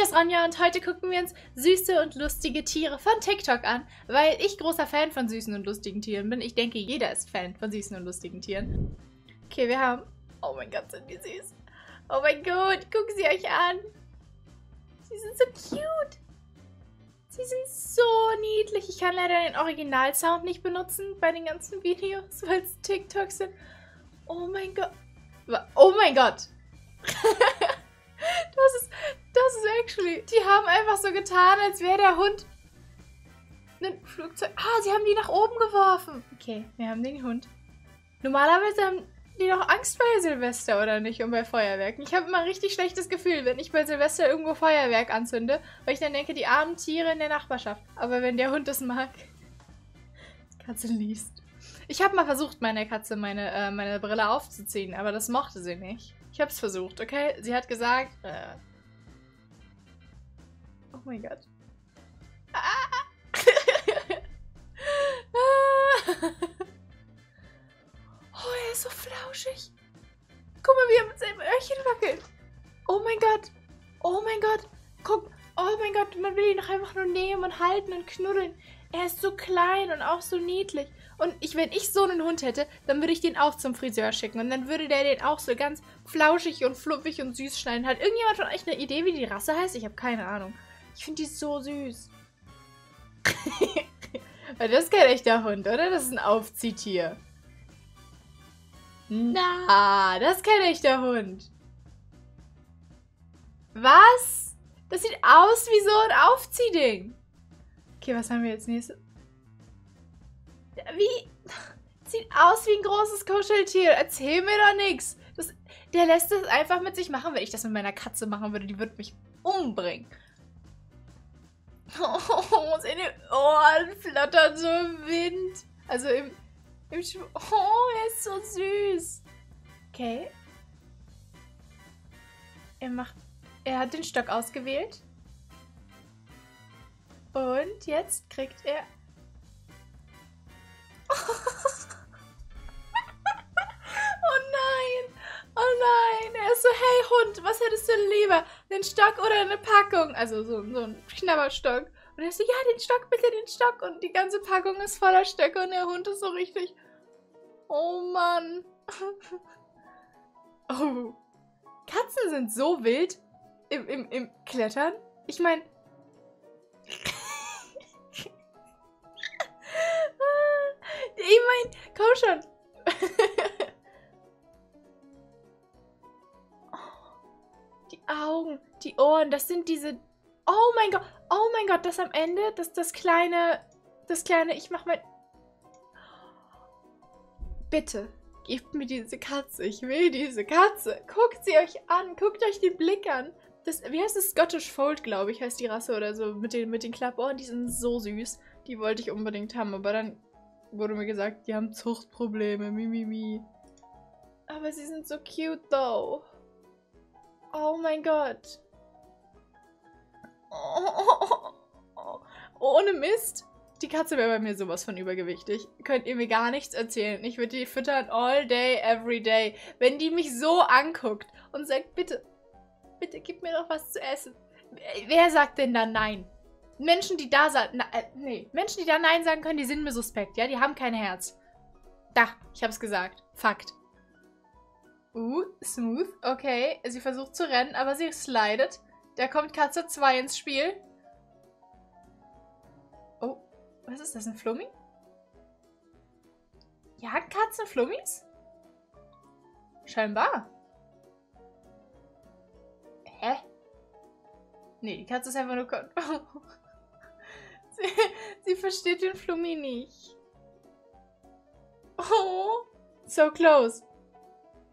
hier ist Ronja und heute gucken wir uns süße und lustige Tiere von TikTok an, weil ich großer Fan von süßen und lustigen Tieren bin. Ich denke, jeder ist Fan von süßen und lustigen Tieren. Okay, wir haben... Oh mein Gott, sind die süß. Oh mein Gott, gucken sie euch an. Sie sind so cute. Sie sind so niedlich. Ich kann leider den Originalsound nicht benutzen bei den ganzen Videos, weil es TikTok sind. Oh mein Gott. Oh mein Gott. das ist, das ist actually, die haben einfach so getan, als wäre der Hund ein Flugzeug. Ah, sie haben die nach oben geworfen. Okay, wir haben den Hund. Normalerweise haben die doch Angst bei Silvester, oder nicht? Und bei Feuerwerken. Ich habe immer ein richtig schlechtes Gefühl, wenn ich bei Silvester irgendwo Feuerwerk anzünde, weil ich dann denke, die armen Tiere in der Nachbarschaft. Aber wenn der Hund das mag, Katze liest. Ich habe mal versucht, meiner Katze meine, äh, meine Brille aufzuziehen, aber das mochte sie nicht. Ich habe es versucht, okay? Sie hat gesagt, äh, Oh mein Gott. Ah. oh, er ist so flauschig. Guck mal, wie er mit seinem Öhrchen wackelt. Oh mein Gott. Oh mein Gott. Guck. Oh mein Gott, man will ihn doch einfach nur nehmen und halten und knuddeln. Er ist so klein und auch so niedlich. Und ich, wenn ich so einen Hund hätte, dann würde ich den auch zum Friseur schicken. Und dann würde der den auch so ganz flauschig und fluffig und süß schneiden. Hat irgendjemand von euch eine Idee, wie die Rasse heißt? Ich habe keine Ahnung. Ich finde die so süß. Weil das ist kein echter Hund, oder? Das ist ein Aufziehtier. Na, das ist kein echter Hund. Was? Das sieht aus wie so ein Aufziehding. Okay, was haben wir jetzt nächstes? Wie? Sieht aus wie ein großes Kuscheltier. Erzähl mir doch nichts. Der lässt es einfach mit sich machen. Wenn ich das mit meiner Katze machen würde, die würde mich umbringen. Oh, seine Ohren flattern so im Wind. Also im, im Sch Oh, er ist so süß. Okay. Er macht... Er hat den Stock ausgewählt. Und jetzt kriegt er... so, hey Hund, was hättest du lieber? Den Stock oder eine Packung? Also so, so ein Knabberstock. Und er so, ja, den Stock, bitte den Stock. Und die ganze Packung ist voller Stöcke und der Hund ist so richtig... Oh Mann. oh. Katzen sind so wild im, im, im Klettern. Ich meine... ich meine, komm schon. Augen, die Ohren, das sind diese... Oh mein Gott, oh mein Gott, das am Ende, das das kleine, das kleine, ich mach mal... Bitte, gebt mir diese Katze, ich will diese Katze. Guckt sie euch an, guckt euch den Blick an. Das, wie heißt das? Scottish Fold, glaube ich, heißt die Rasse oder so, mit den, mit den Klappohren, die sind so süß. Die wollte ich unbedingt haben, aber dann wurde mir gesagt, die haben Zuchtprobleme, mimimi. Mi, mi. Aber sie sind so cute, though. Oh mein Gott. Oh, Ohne Mist. Die Katze wäre bei mir sowas von übergewichtig. Könnt ihr mir gar nichts erzählen. Ich würde die füttern all day, every day. Wenn die mich so anguckt und sagt, bitte, bitte gib mir doch was zu essen. Wer sagt denn dann nein? Menschen, die da sagen, äh, nee, Menschen, die da nein sagen können, die sind mir suspekt, ja? Die haben kein Herz. Da, ich hab's gesagt. Fakt. Uh, smooth. Okay, sie versucht zu rennen, aber sie slidet. Da kommt Katze 2 ins Spiel. Oh, was ist das, ein Flummi? Ja, Katzen Flummis? Scheinbar. Hä? Nee, die Katze ist einfach nur... sie, sie versteht den Flummi nicht. Oh, so close.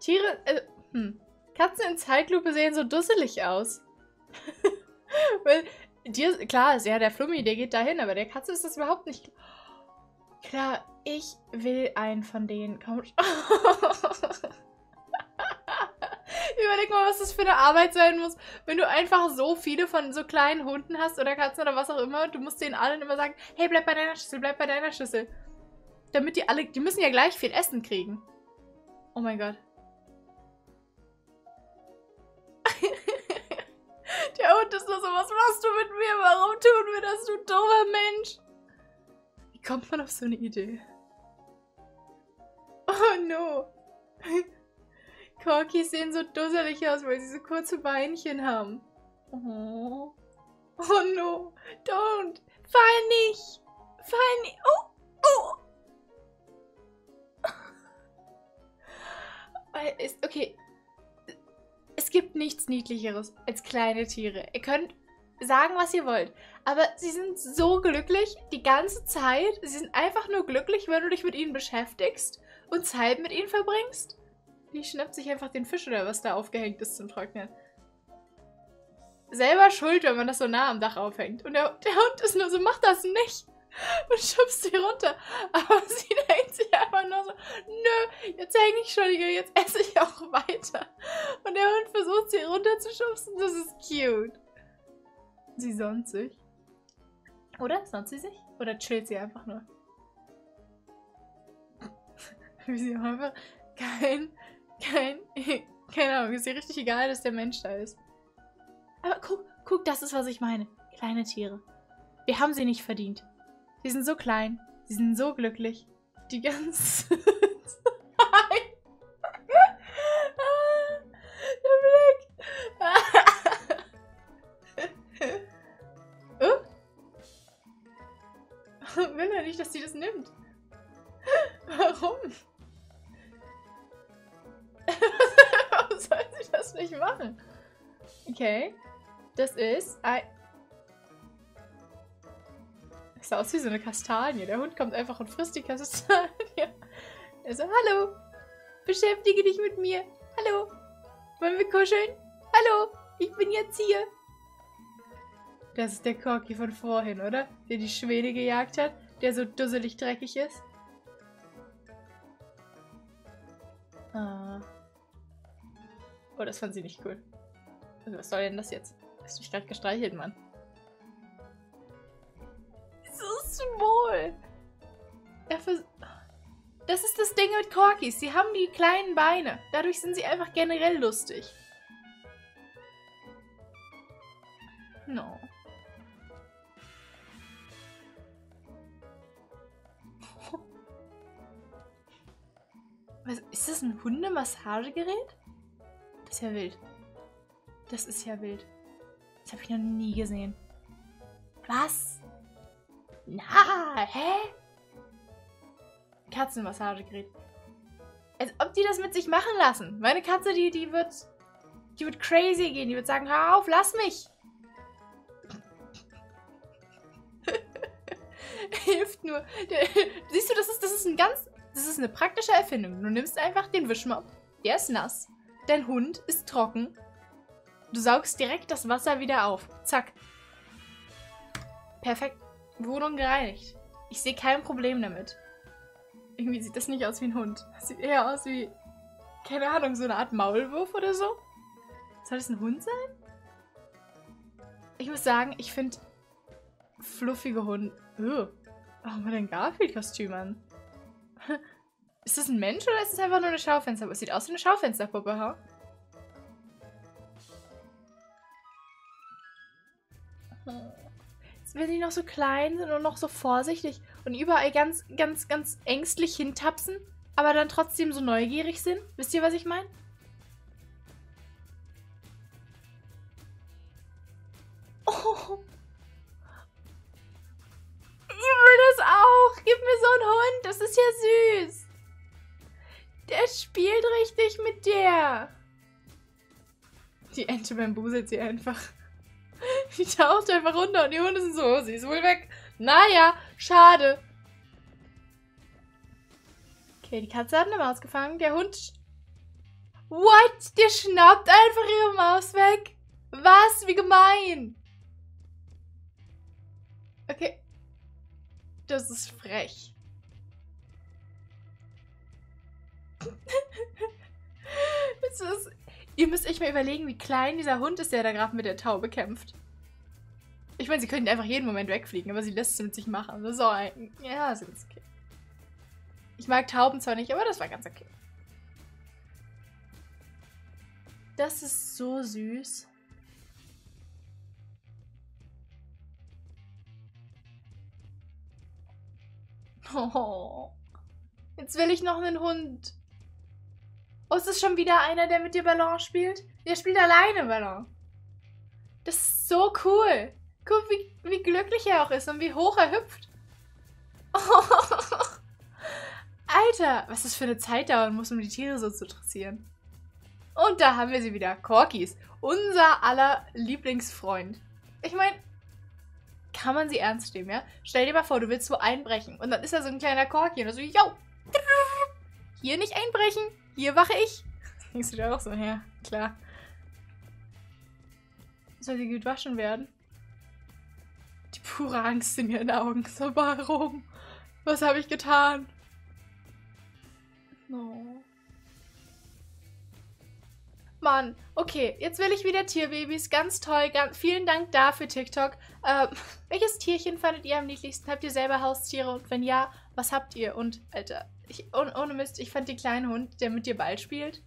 Tiere, äh, hm. Katzen in Zeitlupe sehen so dusselig aus. Weil dir, klar ist ja der Flummi, der geht dahin, aber der Katze ist das überhaupt nicht. Klar, ich will einen von denen. Komm. Überleg mal, was das für eine Arbeit sein muss, wenn du einfach so viele von so kleinen Hunden hast oder Katzen oder was auch immer. Du musst denen allen immer sagen, hey, bleib bei deiner Schüssel, bleib bei deiner Schüssel. Damit die alle, die müssen ja gleich viel Essen kriegen. Oh mein Gott. Der Hund ist nur so, was machst du mit mir? Warum tun wir das, du dummer Mensch? Wie kommt man auf so eine Idee? Oh no. Corkis sehen so dusselig aus, weil sie so kurze Beinchen haben. Oh. Oh no. Don't. Fall nicht. Fall nicht. Oh. Oh. Okay. Gibt nichts Niedlicheres als kleine Tiere. Ihr könnt sagen, was ihr wollt. Aber sie sind so glücklich die ganze Zeit. Sie sind einfach nur glücklich, wenn du dich mit ihnen beschäftigst und Zeit mit ihnen verbringst. Die schnappt sich einfach den Fisch oder was da aufgehängt ist zum Trocknen. Selber schuld, wenn man das so nah am Dach aufhängt. Und der, der Hund ist nur so, mach das nicht. Und schubst sie runter. Aber sie denkt sich einfach nur so, nö, jetzt hänge ich schon hier, jetzt esse ich auch weiter. Und der Hund versucht sie runterzuschubsen. Das ist cute. Sie sonnt sich. Oder? Sonnt sie sich? Oder chillt sie einfach nur? Wie sie einfach kein kein, keine Ahnung, ist dir richtig egal, dass der Mensch da ist. Aber guck, guck, das ist, was ich meine. Kleine Tiere. Wir haben sie nicht verdient. Sie sind so klein. Sie sind so glücklich. Die ganze Zeit. der Blick. oh. Will er nicht, dass sie das nimmt? Warum? nicht machen. Okay. Das ist ein... Sah aus wie so eine Kastanie. Der Hund kommt einfach und frisst die Kastanie. Er so, hallo. Beschäftige dich mit mir. Hallo. Wollen wir kuscheln? Hallo. Ich bin jetzt hier. Das ist der Corky von vorhin, oder? Der die Schwede gejagt hat. Der so dusselig dreckig ist. Ah. Oh, das fand sie nicht cool. Also, was soll denn das jetzt? Hast du mich gerade gestreichelt, Mann. So small. das ist das Ding mit Corkis. Sie haben die kleinen Beine. Dadurch sind sie einfach generell lustig. No. Was, ist das ein Hundemassagegerät? ist ja wild. Das ist ja wild. Das habe ich noch nie gesehen. Was? Na, hä? Katzenmassagegerät. Als ob die das mit sich machen lassen. Meine Katze, die, die wird. Die wird crazy gehen. Die wird sagen, hör auf, lass mich. Hilft nur. Siehst du, das ist, das ist ein ganz. Das ist eine praktische Erfindung. Du nimmst einfach den Wischmopp. Der ist nass. Dein Hund ist trocken. Du saugst direkt das Wasser wieder auf. Zack. Perfekt. Wohnung gereinigt. Ich sehe kein Problem damit. Irgendwie sieht das nicht aus wie ein Hund. Das sieht eher aus wie, keine Ahnung, so eine Art Maulwurf oder so. Soll das ein Hund sein? Ich muss sagen, ich finde fluffige Hunde... Oh, warum hat ein Garfield-Kostüm an? Ist das ein Mensch oder ist das einfach nur eine Schaufensterpuppe? Es sieht aus wie eine Schaufensterpuppe, ha? Jetzt, wenn die noch so klein sind und noch so vorsichtig und überall ganz, ganz, ganz ängstlich hintapsen, aber dann trotzdem so neugierig sind. Wisst ihr, was ich meine? Oh. Ich will das auch. Gib mir so einen Hund. Das ist ja süß. Der spielt richtig mit der. Die Ente bambuselt sie einfach. Die taucht einfach runter und die Hunde sind so, sie ist wohl weg. Naja, schade. Okay, die Katze hat eine Maus gefangen. Der Hund... What? Der schnappt einfach ihre Maus weg. Was? Wie gemein. Okay. Das ist frech. ist, ihr müsst euch mal überlegen, wie klein dieser Hund ist, der da gerade mit der Taube kämpft. Ich meine, sie könnten einfach jeden Moment wegfliegen, aber sie lässt es mit sich machen. Das ist auch ein... Ja, sie ist okay. Ich mag Tauben zwar nicht, aber das war ganz okay. Das ist so süß. Oh. Jetzt will ich noch einen Hund. Oh, ist das schon wieder einer, der mit dir Ballon spielt? Der spielt alleine Ballon. Das ist so cool. Guck, wie, wie glücklich er auch ist und wie hoch er hüpft. Alter, was das für eine Zeit dauern muss, um die Tiere so zu interessieren. Und da haben wir sie wieder. Corkis. Unser aller Lieblingsfreund. Ich meine, kann man sie ernst nehmen, ja? Stell dir mal vor, du willst wo einbrechen. Und dann ist da so ein kleiner Corki und so, yo, hier nicht einbrechen, hier wache ich. Denkst du da auch so, ja, klar. Soll sie gut waschen werden? Pure Angst in ihren Augen. So, warum? Was habe ich getan? Oh. Mann, okay, jetzt will ich wieder Tierbabys. Ganz toll. Ganz, vielen Dank dafür, TikTok. Ähm, welches Tierchen fandet ihr am niedlichsten? Habt ihr selber Haustiere? Und wenn ja, was habt ihr? Und, Alter, ich, oh, ohne Mist, ich fand den kleinen Hund, der mit dir Ball spielt.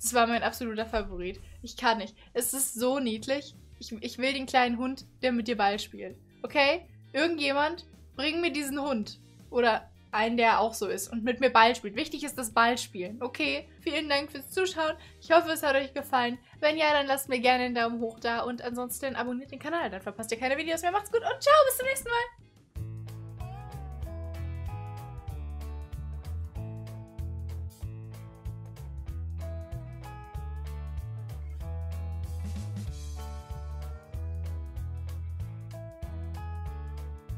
Das war mein absoluter Favorit. Ich kann nicht. Es ist so niedlich. Ich, ich will den kleinen Hund, der mit dir Ball spielt. Okay? Irgendjemand, bring mir diesen Hund. Oder einen, der auch so ist und mit mir Ball spielt. Wichtig ist das Ballspielen. Okay, vielen Dank fürs Zuschauen. Ich hoffe, es hat euch gefallen. Wenn ja, dann lasst mir gerne einen Daumen hoch da und ansonsten abonniert den Kanal. Dann verpasst ihr keine Videos mehr. Macht's gut und ciao, bis zum nächsten Mal.